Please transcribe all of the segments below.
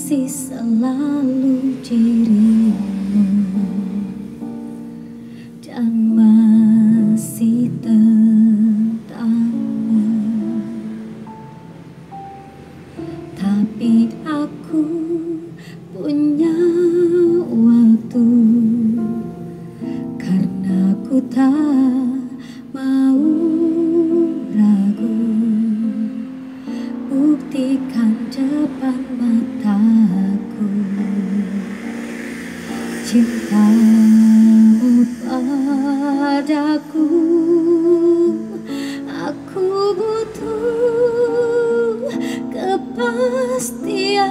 masih selalu dirimu. Dan masih tentangmu tapi aku punya waktu. Karena ku tak buktikan depan mataku. Cintamu padaku aku butuh kepastian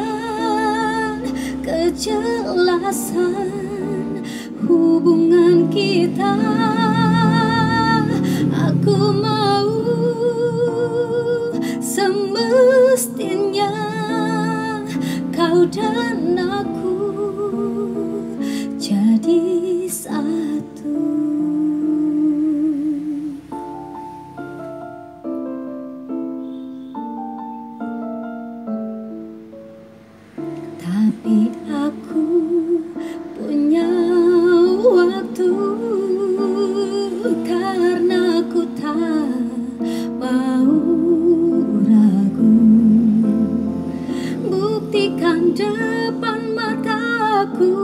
kejelasan hubungan kita. Aku mau semestinya kau dan aku jadi satu. Tapi depan mataku.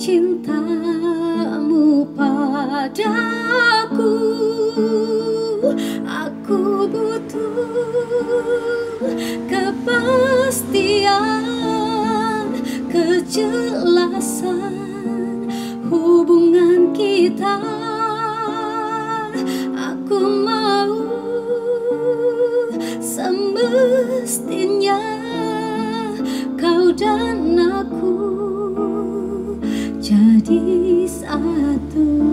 Cintamu padaku. Aku butuh kepastian kejelasan hubungan kita jadi satu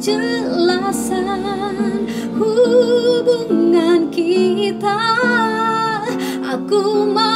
kejelasan hubungan kita. Aku mau